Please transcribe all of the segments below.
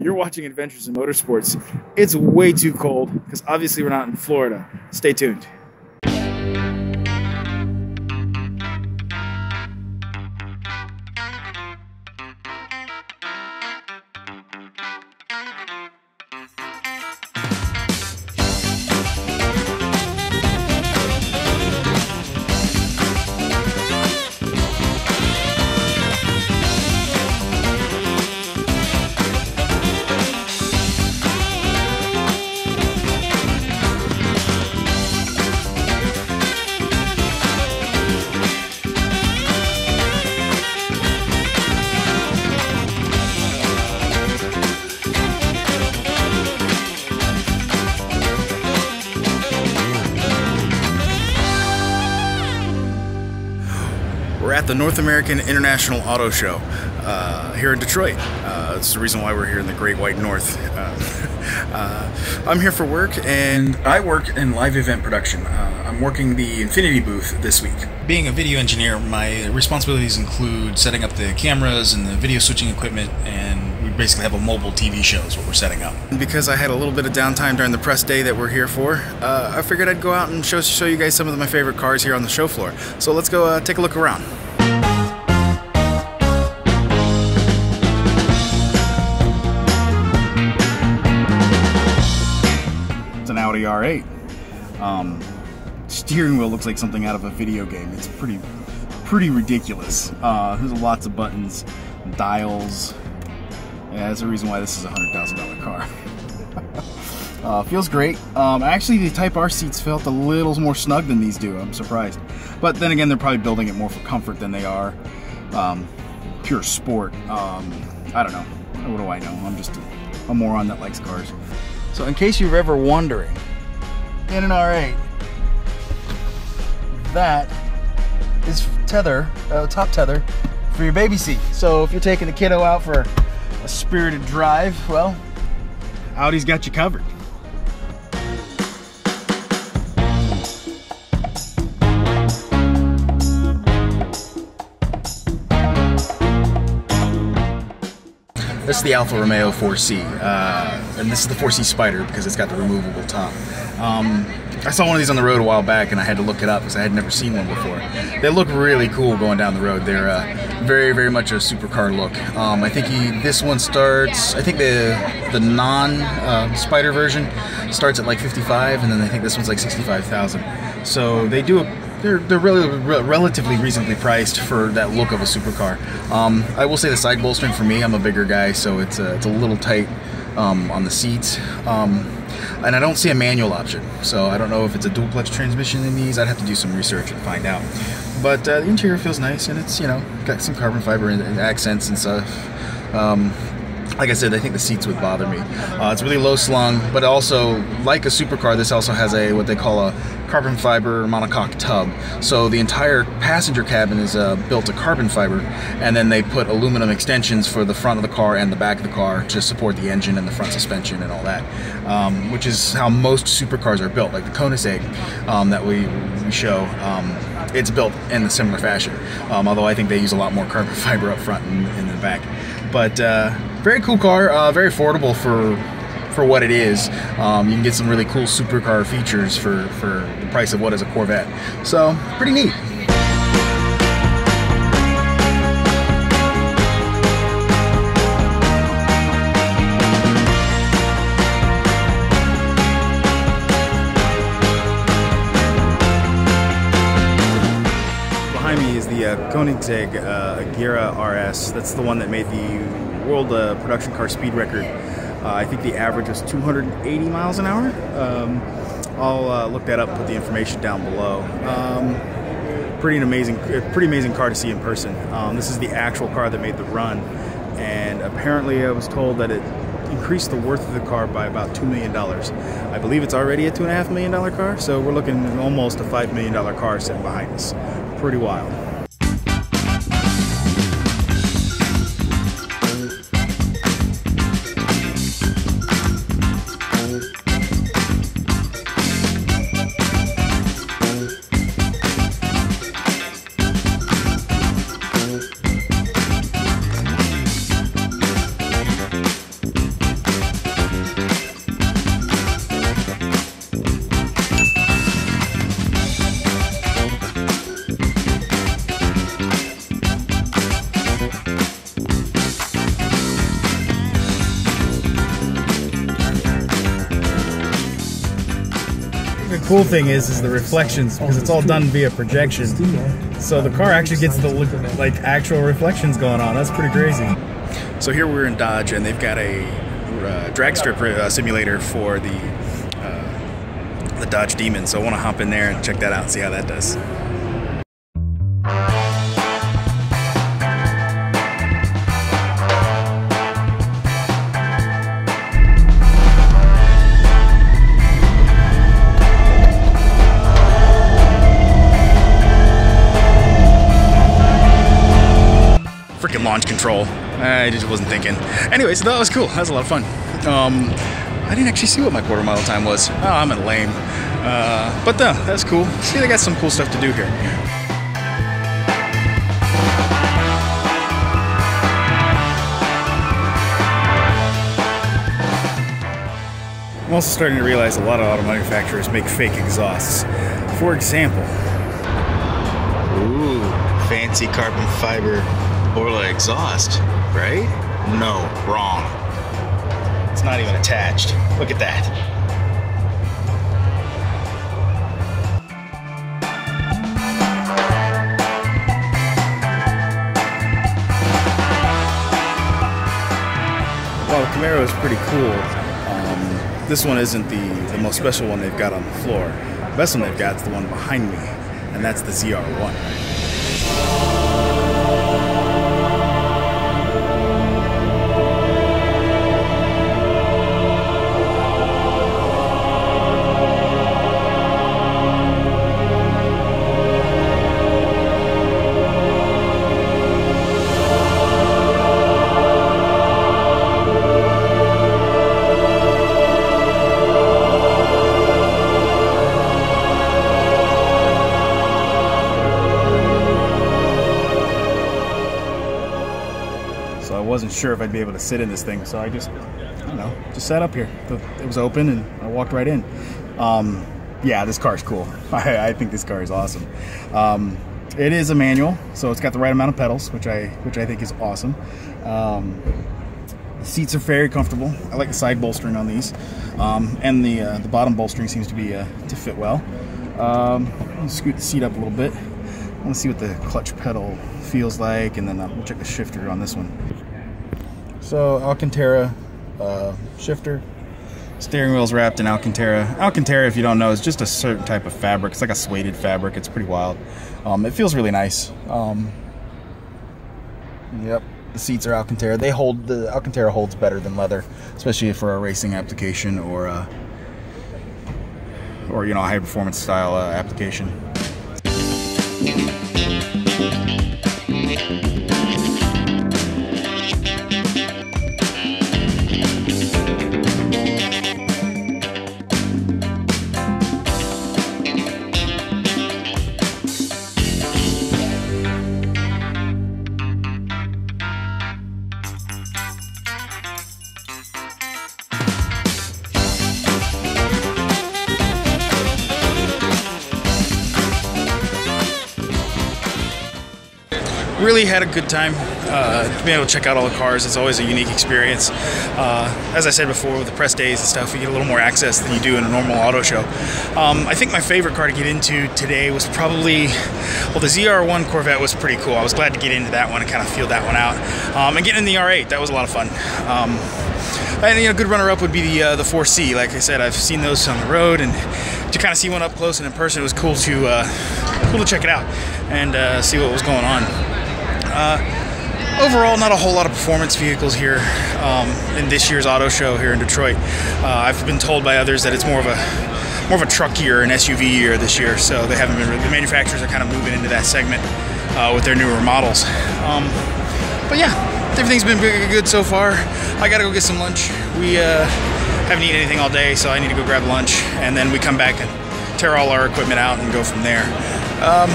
You're watching Adventures in Motorsports. It's way too cold because obviously we're not in Florida. Stay tuned. We're at the North American International Auto Show uh, here in Detroit. Uh, it's the reason why we're here in the Great White North. Uh, uh, I'm here for work, and I work in live event production. Uh, I'm working the Infiniti booth this week. Being a video engineer, my responsibilities include setting up the cameras and the video switching equipment, and basically have a mobile TV show is what we're setting up. Because I had a little bit of downtime during the press day that we're here for, uh, I figured I'd go out and show, show you guys some of my favorite cars here on the show floor. So let's go uh, take a look around. It's an Audi R8. Um, steering wheel looks like something out of a video game. It's pretty, pretty ridiculous. Uh, there's lots of buttons, dials. Yeah, that's the reason why this is a hundred thousand dollar car. uh, feels great. Um, actually, the Type R seats felt a little more snug than these do. I'm surprised, but then again, they're probably building it more for comfort than they are um, pure sport. Um, I don't know. What do I know? I'm just a, a moron that likes cars. So, in case you're ever wondering, in an R8, that is tether, uh, top tether for your baby seat. So if you're taking the kiddo out for a spirited drive, well, Audi's got you covered. This is the Alfa Romeo 4C, uh, and this is the 4C Spider because it's got the removable top. Um, I saw one of these on the road a while back, and I had to look it up because I had never seen one before. They look really cool going down the road. They're uh, very, very much a supercar look. Um, I think he, this one starts. I think the the non uh, Spider version starts at like 55, and then I think this one's like 65,000. So they do a they're, they're really re- relatively reasonably priced for that look of a supercar. Um, I will say the side bolstering for me, I'm a bigger guy, so it's a, it's a little tight um, on the seats. Um, and I don't see a manual option, so I don't know if it's a clutch transmission in these. I'd have to do some research and find out. But uh, the interior feels nice, and it's you know got some carbon fiber and, and accents and stuff. Um, like I said, I think the seats would bother me. Uh, it's really low slung, but also, like a supercar, this also has a what they call a carbon fiber monocoque tub. So the entire passenger cabin is uh, built of carbon fiber, and then they put aluminum extensions for the front of the car and the back of the car to support the engine and the front suspension and all that, um, which is how most supercars are built. Like the Koenigsegg um, that we, we show, um, it's built in a similar fashion. Um, although I think they use a lot more carbon fiber up front and in the back. But uh, very cool car, uh, very affordable for for what it is. Um, you can get some really cool supercar features for for the price of what is a Corvette. So pretty neat. The uh, Koenigsegg uh, Agera RS. That's the one that made the world uh, production car speed record. Uh, I think the average was 280 miles an hour. Um, I'll uh, look that up, and put the information down below. Um, pretty an amazing, pretty amazing car to see in person. Um, this is the actual car that made the run, and apparently I was told that it increased the worth of the car by about two million dollars. I believe it's already a two and a half million dollar car, so we're looking at almost a five million dollar car sitting behind us. Pretty wild. Cool thing is, is the reflections because it's all done via projection. So the car actually gets the like actual reflections going on. That's pretty crazy. So here we're in Dodge, and they've got a uh, drag strip uh, simulator for the uh, the Dodge Demon. So I want to hop in there and check that out and see how that does. Control. I just wasn't thinking. Anyway, so that was cool. That was a lot of fun. Um, I didn't actually see what my quarter mile time was. Oh, I'm a lame. Uh, but no, that's cool. See, they got some cool stuff to do here. I'm also starting to realize a lot of auto manufacturers make fake exhausts. For example, Ooh, fancy carbon fiber Borla exhaust, right? No, wrong. It's not even attached. Look at that. Well, the Camaro is pretty cool. Um, this one isn't the, the most special one they've got on the floor. The best one they've got is the one behind me, and that's the ZR1. Sure if I'd be able to sit in this thing. So I just, I don't know, just sat up here. It was open and I walked right in. Um, yeah, this car's cool. I, I think this car is awesome. Um, it is a manual, so it's got the right amount of pedals, which I which I think is awesome. Um, the seats are very comfortable. I like the side bolstering on these, um, and the uh, the bottom bolstering seems to be uh, to fit well. Um, I'll scoot the seat up a little bit. I want to see what the clutch pedal feels like, and then I'll check the shifter on this one. So Alcantara uh, shifter, steering wheel's wrapped in Alcantara. Alcantara, if you don't know, is just a certain type of fabric. It's like a suede fabric. It's pretty wild. Um, it feels really nice. Um, yep, the seats are Alcantara. They hold the Alcantara holds better than leather, especially for a racing application or a, or you know a high performance style uh, application. Really had a good time uh, being able to check out all the cars. It's always a unique experience. Uh, as I said before, with the press days and stuff, you get a little more access than you do in a normal auto show. Um, I think my favorite car to get into today was probably, well, the ZR1 Corvette was pretty cool. I was glad to get into that one and kind of feel that one out. Um, and getting in the R8, that was a lot of fun. Um, and you know, a good runner-up would be the uh, the 4C. Like I said, I've seen those on the road, and to kind of see one up close and in person, it was cool to uh, cool to check it out and uh, see what was going on. Uh, overall, not a whole lot of performance vehicles here um, in this year's auto show here in Detroit. Uh, I've been told by others that it's more of a more of a truck year, an SUV year this year. So they haven't been. The manufacturers are kind of moving into that segment uh, with their newer models. Um, but yeah, everything's been good good so far. I gotta go get some lunch. We uh, haven't eaten anything all day, so I need to go grab lunch, and then we come back and tear all our equipment out and go from there. Um,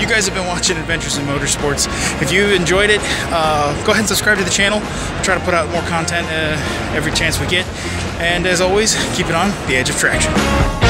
you guys have been watching Adventures in Motorsports. If you enjoyed it, uh, go ahead and subscribe to the channel. We'll try to put out more content uh, every chance we get. And as always, keep it on the edge of traction.